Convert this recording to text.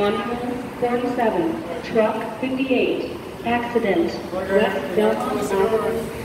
Ambulance 47, Truck 58, Accident, West Belmont Avenue